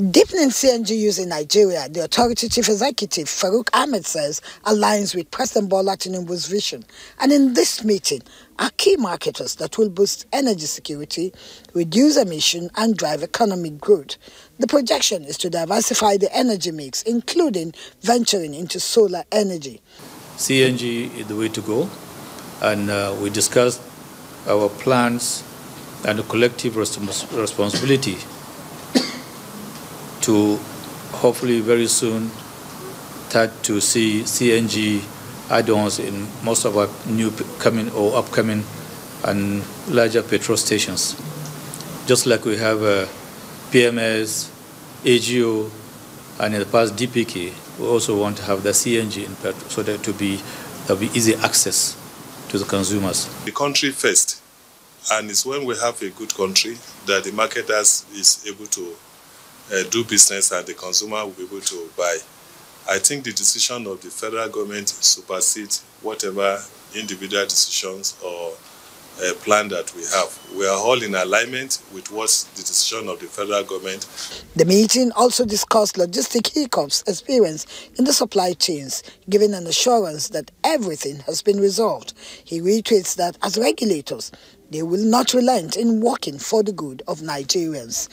Deepening CNG in Nigeria, the authority chief executive Farouk Ahmed says aligns with President Bola Tinubu's vision. And in this meeting are key marketers that will boost energy security, reduce emission and drive economic growth. The projection is to diversify the energy mix, including venturing into solar energy. CNG is the way to go, and uh, we discussed our plans and the collective responsibility to hopefully very soon start to see CNG add-ons in most of our new coming or upcoming and larger petrol stations. Just like we have uh, PMS, AGO, and in the past DPK, we also want to have the CNG in petrol so that to be there be easy access to the consumers. The country first, and it's when we have a good country that the marketers is able to uh, do business and the consumer will be able to buy. I think the decision of the federal government supersedes whatever individual decisions or uh, plan that we have. We are all in alignment with what's the decision of the federal government. The meeting also discussed logistic hiccups experienced in the supply chains, giving an assurance that everything has been resolved. He reiterates that as regulators, they will not relent in working for the good of Nigerians.